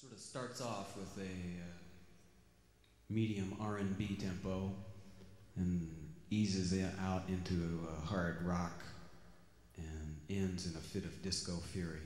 sort of starts off with a uh, medium R&B tempo and eases it out into a hard rock and ends in a fit of disco fury.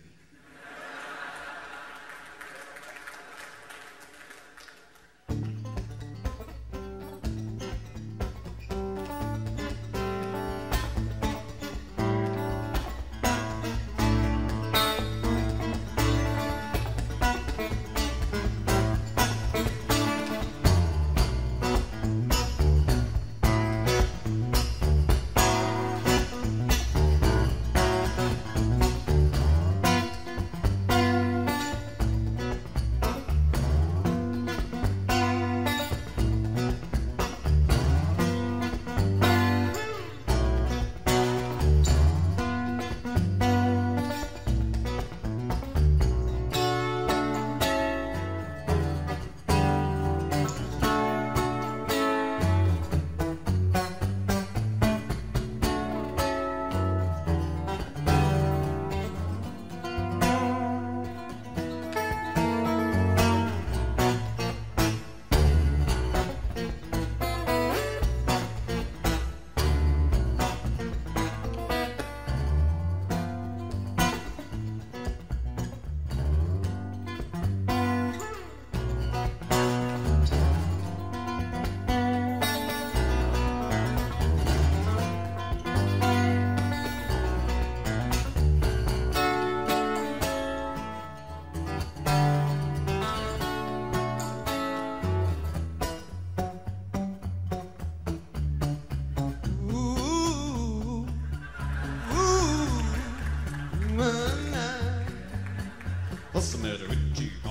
What's